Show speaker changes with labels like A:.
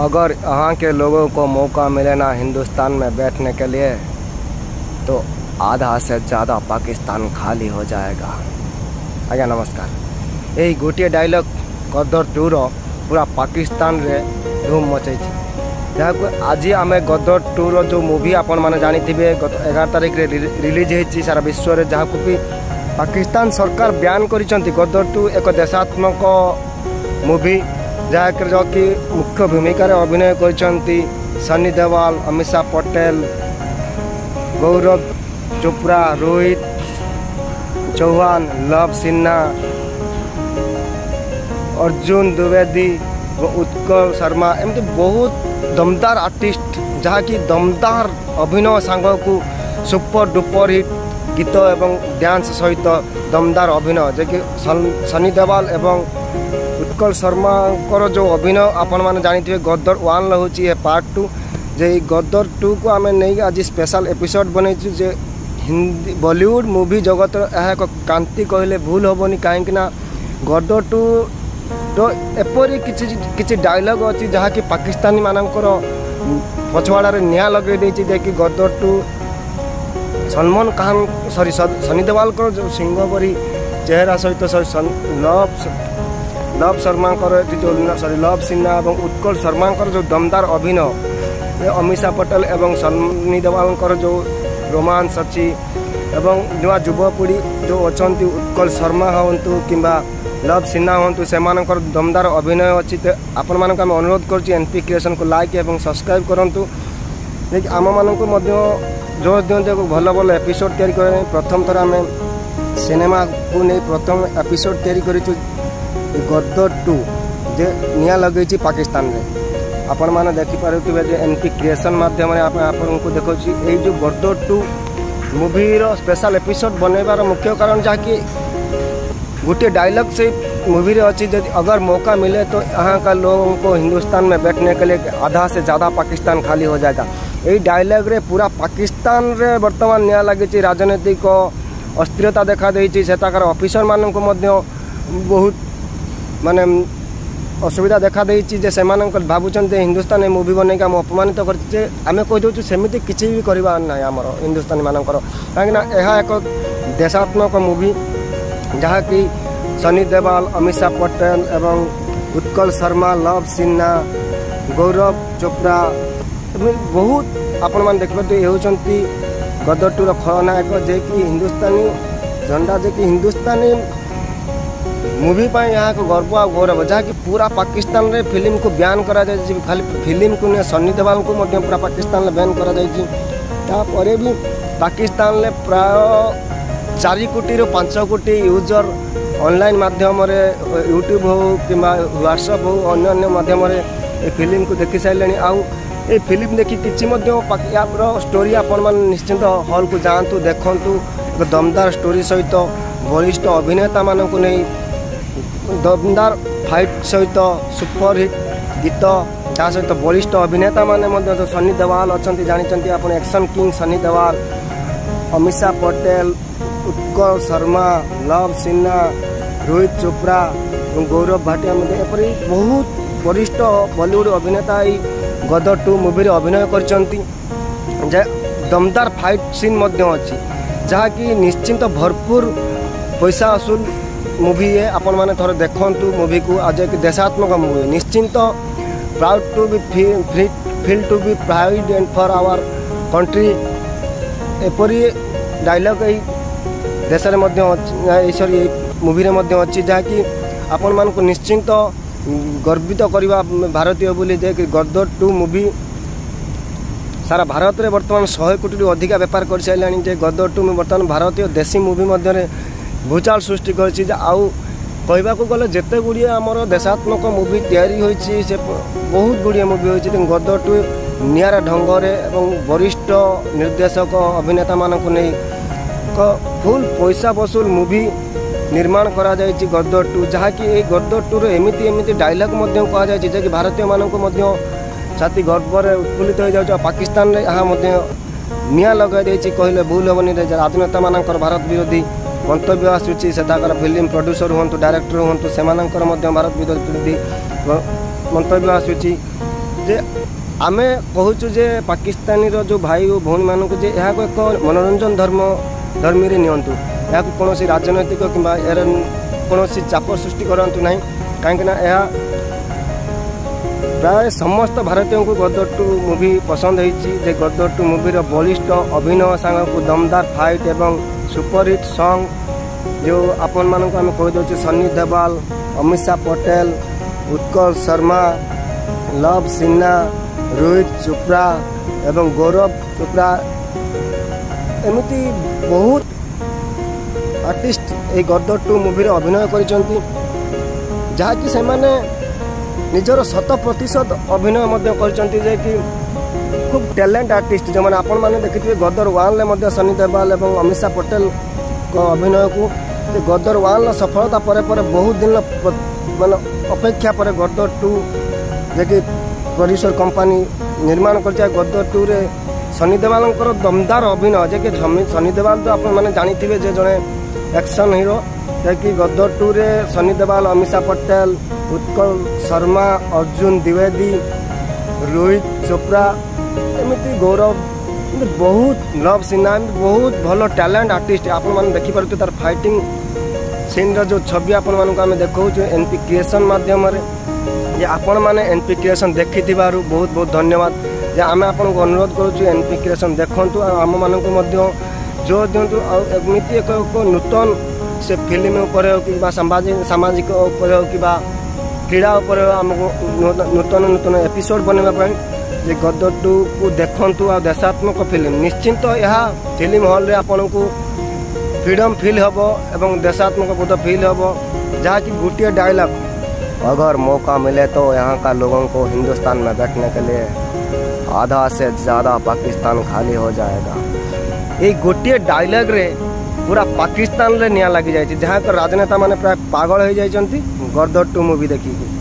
A: अगर यहाँ के लोगों को मौका मिले ना हिंदुस्तान में बैठने के लिए तो आधा से ज़्यादा पाकिस्तान खाली हो जाएगा आज्ञा नमस्कार यही गोटे डायलॉग गदर टू पूरा पाकिस्तान रे धूम मचे जहाँ आज आम गदर टू रो मुवि आपने जानी गत एगार तारीख रे रिलीज हो सारा विश्व में जहाँ कि पाकिस्तान सरकार ब्यान कर गदर टू एक देशात्मक मुवि ଯାହାକରି ଯାହାକି ମୁଖ୍ୟ ଭୂମିକାରେ ଅଭିନୟ କରିଛନ୍ତି ସନି ଦେୱାଲ ଅମିଷା ପଟେଲ ଗୌରବ ଚୋପ୍ରା ରୋହିତ ଚୌହାନ ଲଭ ସିହ୍ନା ଅର୍ଜୁନ ଦ୍ୱିବେଦୀ ଓ ଉତ୍କଳ ଶର୍ମା ଏମିତି ବହୁତ ଦମଦାର ଆର୍ଟିଷ୍ଟ ଯାହାକି ଦମଦାର ଅଭିନୟ ସାଙ୍ଗକୁ ସୁପର ଡୁପର ହିଟ୍ ଗୀତ ଏବଂ ଡ୍ୟାନ୍ସ ସହିତ ଦମଦାର ଅଭିନୟ ଯିଏକି ସନି ଦେୱାଲ ଏବଂ ଉତ୍କଳ ଶର୍ମାଙ୍କର ଯେଉଁ ଅଭିନୟ ଆପଣମାନେ ଜାଣିଥିବେ ଗଦର ୱାନ୍ର ହେଉଛି ଏ ପାର୍ଟ ଟୁ ଯେ ଏଇ ଗଦର ଟୁକୁ ଆମେ ନେଇକି ଆଜି ସ୍ପେଶାଲ ଏପିସୋଡ଼ ବନେଇଛୁ ଯେ ହିନ୍ଦୀ ବଲିଉଡ଼ ମୁଭି ଜଗତର ଏହା ଏକ କାନ୍ତି କହିଲେ ଭୁଲ ହେବନି କାହିଁକିନା ଗଦର ଟୁ ଏପରି କିଛି କିଛି ଡାଇଲଗ୍ ଅଛି ଯାହାକି ପାକିସ୍ତାନୀମାନଙ୍କର ପଛଆଡ଼ରେ ନିଆଁ ଲଗାଇ ଦେଇଛି ଯେକି ଗଦର ଟୁ ସଲମାନ ଖାନ୍ ସରି ସନି ଦେୱାଲଙ୍କର ଯେଉଁ ସିଂହ ପରି ଚେହେରା ସହିତ ଲଭ୍ লব শর্মাঙ্কর যে সরি লব সিনহা এবং উৎকল শর্মাঙ্কর যে দমদার অভিনয় অমিশা পটেল এবং সন্নি দেওয়ালঙ্কর যে রোমান্স অছি এবং নূয়া যুবপিঢ়ি যে অনেক উৎকল শর্মা হুম কিংবা লভ সিনহা হুম সে দমদার অভিনয় অছি আপন মানুষ আমি অনুরোধ করছি এনপি ক্রিয়েসন কু লাইক এবং সবসক্রাইব করতু দেখি আম মানুষ জোশ দিকে ভাল ভাল এপিসোড তৈরি প্রথম থর আমি সিনেমা কু প্রথম এপিসোড তৈরি করছু गदर टू जे नि लगे पाकिस्तान में ଦେଖିପାରୁଥିବେ मैंने ଏନ୍ एन पी क्रिएसन मध्यम आपको ଦେଖାଉଛି ये Gadar two two special episode episode मुख्य कारण जहाँ कि गोटे डायलग से मूवी अच्छी अगर मौका मिले तो यहाँ का लोगों को हिंदुस्तान में बैठने के लिए आधा से ज़्यादा पाकिस्तान खाली हो जाएगा यही डायलग रे पूरा पाकिस्तान रे बर्तमान न्याय लगी राजनैतिक अस्थिरता देखा देती सेठाकर अफिसर मानक बहुत ମାନେ ଅସୁବିଧା ଦେଖାଦେଇଛି ଯେ ସେମାନଙ୍କର ଭାବୁଛନ୍ତି ହିନ୍ଦୁସ୍ତାନୀ ମୁଭି ବନେଇକି ଆମେ ଅପମାନିତ କରିଛି ଯେ ଆମେ କହିଦେଉଛୁ ସେମିତି କିଛି ବି କରିବା ନାହିଁ ଆମର ହିନ୍ଦୁସ୍ତାନୀମାନଙ୍କର କାହିଁକିନା ଏହା ଏକ ଦେଶାତ୍ମକ ମୁଭି ଯାହାକି ସନି ଦେବାଲ ଅମିଷା ପଟେଲ ଏବଂ ଉତ୍କଳ ଶର୍ମା ଲଭ ସିହ୍ନା ଗୌରବ ଚୋପ୍ରା ଏବଂ ବହୁତ ଆପଣମାନେ ଦେଖିପାରୁଥିବେ ଏ ହେଉଛନ୍ତି ଗଦଟୁର ଖଳନାୟକ ଯିଏକି ହିନ୍ଦୁସ୍ତାନୀ ଝଣ୍ଡା ଯିଏକି ହିନ୍ଦୁସ୍ତାନୀ ମୁଭି ପାଇଁ ଏହାକୁ ଗର୍ବ ଆଉ ଗୌରବ ଯାହାକି ପୁରା ପାକିସ୍ତାନରେ ଫିଲ୍ମକୁ ବ୍ୟାନ୍ କରାଯାଇଛି ଖାଲି ଫିଲ୍ମକୁ ନୁହେଁ ସନ୍ନି ଦେୱାଲଙ୍କୁ ମଧ୍ୟ ପୁରା ପାକିସ୍ତାନରେ ବ୍ୟାନ୍ କରାଯାଇଛି ତାପରେ ବି ପାକିସ୍ତାନରେ ପ୍ରାୟ ଚାରି କୋଟିରୁ ପାଞ୍ଚ କୋଟି ୟୁଜର ଅନଲାଇନ୍ ମାଧ୍ୟମରେ ୟୁଟ୍ୟୁବ୍ ହେଉ କିମ୍ବା ହ୍ୱାଟ୍ସଅପ୍ ହେଉ ଅନ୍ୟାନ୍ୟ ମାଧ୍ୟମରେ ଏ ଫିଲ୍ମକୁ ଦେଖିସାରିଲେଣି ଆଉ ଏ ଫିଲ୍ମ ଦେଖି କିଛି ମଧ୍ୟ ୟାର ଷ୍ଟୋରି ଆପଣମାନେ ନିଶ୍ଚିନ୍ତ ହଲ୍କୁ ଯାଆନ୍ତୁ ଦେଖନ୍ତୁ ଏକ ଦମଦାର ଷ୍ଟୋରି ସହିତ ବରିଷ୍ଠ ଅଭିନେତାମାନଙ୍କୁ ନେଇ ଦମଦାର ଫାଇଟ୍ ସହିତ ସୁପରହିଟ୍ ଗୀତ ତା ସହିତ ବଳିଷ୍ଠ ଅଭିନେତାମାନେ ମଧ୍ୟ ଯେଉଁ ସନ୍ନି ଦେୱାଲ ଅଛନ୍ତି ଜାଣିଛନ୍ତି ଆପଣ ଆକ୍ସନ୍ କିଙ୍ଗ ସନ୍ନି ଦେୱାଲ ଅମିଷା ପଟେଲ ଉତ୍କଳ ଶର୍ମା ଲଭ ସିହ୍ନା ରୋହିତ ଚୋପ୍ରା ଏବଂ ଗୌରବ ଭାଟିଆ ମଧ୍ୟ ଏପରି ବହୁତ ବରିଷ୍ଠ ବଲିଉଡ଼ ଅଭିନେତା ଏଇ ଗଦ ଟୁ ମୁଭିରେ ଅଭିନୟ କରିଛନ୍ତି ଯେ ଦମଦାର ଫାଇଟ୍ ସିନ୍ ମଧ୍ୟ ଅଛି ଯାହାକି ନିଶ୍ଚିନ୍ତ ଭରପୁର ପଇସା ଅସୁଲ ମୁଭି ଏ ଆପଣମାନେ ଥରେ ଦେଖନ୍ତୁ ମୁଭିକୁ ଆଜ ଏକ ଦେଶାତ୍ମକ ମୁଭି ନିଶ୍ଚିନ୍ତ proud to be feel to be proud and for our country ଏପରି ଡାଇଲଗ୍ ଏଇ ଦେଶରେ ମଧ୍ୟ ଅଛି ସରି ଏଇ ମୁଭିରେ ମଧ୍ୟ ଅଛି ଯାହାକି ଆପଣମାନଙ୍କୁ ନିଶ୍ଚିନ୍ତ ଗର୍ବିତ କରିବା ଭାରତୀୟ ବୋଲି ଯାହାକି ଗର୍ଦ୍ଦ ଟୁ ମୁଭି ସାରା ଭାରତରେ ବର୍ତ୍ତମାନ ଶହେ କୋଟିରୁ ଅଧିକା ବେପାର କରିସାରିଲାଣି ଯେ ଗର୍ଦ୍ଦ ଟୁ ବର୍ତ୍ତମାନ ଭାରତୀୟ ଦେଶୀ ମୁଭି ମଧ୍ୟରେ ଭୂଚାଳ ସୃଷ୍ଟି କରିଛି ଯେ ଆଉ କହିବାକୁ ଗଲେ ଯେତେ ଗୁଡ଼ିଏ ଆମର ଦେଶାତ୍ମକ ମୁଭି ତିଆରି ହୋଇଛି ସେ ବହୁତ ଗୁଡ଼ିଏ ମୁଭି ହୋଇଛି ଗଦଠୁ ନିଆରା ଢଙ୍ଗରେ ଏବଂ ବରିଷ୍ଠ ନିର୍ଦ୍ଦେଶକ ଅଭିନେତାମାନଙ୍କୁ ନେଇ ଏକ ଫୁଲ୍ ପଇସା ବସୁଲ ମୁଭି ନିର୍ମାଣ କରାଯାଇଛି ଗଦ ଟୁ ଯାହାକି ଏହି ଗଦ ଟୁରେ ଏମିତି ଏମିତି ଡାଇଲଗ୍ ମଧ୍ୟ କୁହାଯାଇଛି ଯାହାକି ଭାରତୀୟମାନଙ୍କୁ ମଧ୍ୟ ଛାତି ଗର୍ବରେ ଉତ୍ଫୁଲ୍ଲିତ ହୋଇଯାଉଛି ଆଉ ପାକିସ୍ତାନରେ ଏହା ମଧ୍ୟ ନିଆଁ ଲଗାଇ ଦେଇଛି କହିଲେ ଭୁଲ ହେବନି ରାଜନେତାମାନଙ୍କର ଭାରତ ବିରୋଧୀ মন্তব্য আসুচি সেখানে ফিল্ম প্রডুসর হুম ডাইরেক্টর হুম সে ভারত বিরোধ বৃদ্ধি মন্তব্য আসুচি যে আমি কুচু যে পাকিস্তানীর যে ভাই ও ভী মানুষ যে এক মনোরঞ্জন ধর্ম ধর্মী নিয়ন্তু এখন কোণী রাজনৈতিক কিংবা এর কোণী চাপ সৃষ্টি করতু না কিন্তু না এ প্রায় সমস্ত ভারতীয় গদর টু মুভি পছন্দ হয়েছি যে গদর টু মুভির বলিষ্ঠ অভিনয় সাংকু ফাইট সুপরহিট ସଙ୍ଗ୍ ଯେଉଁ ଆପଣମାନଙ୍କୁ ଆମେ କହିଦେଉଛୁ ସନ୍ନି ଦେବାଲ ଅମିଷା ପଟେଲ ଉତ୍କଳ ଶର୍ମା ଲଭ ସିହ୍ନା ରୋହିତ ଚୋପ୍ରା ଏବଂ ଗୌରବ ଚୋପ୍ରା ଏମିତି ବହୁତ ଆର୍ଟିଷ୍ଟ ଏଇ ଗର୍ଦ୍ଦ ଟୁ ମୁଭିରେ ଅଭିନୟ କରିଛନ୍ତି ଯାହାକି ସେମାନେ ନିଜର ଶତ ପ୍ରତିଶତ ଅଭିନୟ ମଧ୍ୟ କରିଛନ୍ତି ଯେ କି খুব ଟ୍ୟାଲେଣ୍ଟ ଆର୍ଟିଷ୍ଟ ଯେଉଁମାନେ ଆପଣମାନେ ଦେଖିଥିବେ ଗଦର ୱାନ୍ରେ ମଧ୍ୟ ସନି ଦେବାଲ ଏବଂ ଅମିଷା ପଟେଲଙ୍କ ଅଭିନୟକୁ ଗଦର ୱାନ୍ର ସଫଳତା ପରେ ପରେ ବହୁତ ଦିନ ମାନେ ଅପେକ୍ଷା ପରେ ଗଦର ଟୁ ଯେକି ପ୍ରଡ୍ୟୁସର କମ୍ପାନୀ ନିର୍ମାଣ କରିଛି ଗଦର ଟୁରେ ସନି ଦେବାଲଙ୍କର ଦମଦାର ଅଭିନୟ ଯେକି ସନି ଦେବାଲ ତ ଆପଣମାନେ ଜାଣିଥିବେ ଯେ ଜଣେ ଆକ୍ସନ୍ ହିରୋ ଯାହାକି ଗଦର ଟୁରେ ସନି ଦେବାଲ ଅମିଷା ପଟେଲ ଉତ୍କଳ ଶର୍ମା ଅର୍ଜୁନ ଦ୍ୱିବେଦୀ ରୋହିତ ଚୋପ୍ରା ଏମିତି ଗୌରବ ଏମିତି ବହୁତ ଲଭ୍ ସିହ୍ନା ଏମିତି ବହୁତ ଭଲ ଟ୍ୟାଲେଣ୍ଟ ଆର୍ଟିଷ୍ଟ ଆପଣମାନେ ଦେଖିପାରୁଥିବେ ତାର ଫାଇଟିଂ ସିନ୍ର ଯେଉଁ ଛବି ଆପଣମାନଙ୍କୁ ଆମେ ଦେଖାଉଛୁ ଏନ୍ ପି କ୍ରିଏସନ୍ ମାଧ୍ୟମରେ ଯେ ଆପଣମାନେ ଏନ୍ ପି କ୍ରିଏସନ୍ ଦେଖିଥିବାରୁ ବହୁତ ବହୁତ ଧନ୍ୟବାଦ ଯେ ଆମେ ଆପଣଙ୍କୁ ଅନୁରୋଧ କରୁଛୁ ଏନ୍ ପି କ୍ରିଏସନ୍ ଦେଖନ୍ତୁ ଆଉ ଆମମାନଙ୍କୁ ମଧ୍ୟ ଜୋର ଦିଅନ୍ତୁ ଆଉ ଏମିତି ଏକ ଏକ ନୂତନ ସେ ଫିଲ୍ମ ଉପରେ ହେଉ କିମ୍ବା ସାମାଜିକ ଉପରେ ହେଉ କିମ୍ବା क्रीड़ा उपर आम नूतन नूतन एपिशोड बनवाई ये टू को देखु आशात्मक फिल्म निश्चिंत यह फिल्म हल्रे आपण को फ्रीडम फिल हम एवं देशात्मक बोध फिल हम जहाँ कि गोटे डायलग अगर मौका मिले तो यहाँ का लोगों को हिंदुस्तान में बैठने के लिए आधा से ज़्यादा पाकिस्तान खाली हो जाएगा ये गोटे डायलग्रे पूरा पाकिस्तान में निया लग जाती जहाँ राजनेता मैंने प्राय पगल हो जाती गौरदौर टू मूवी देखी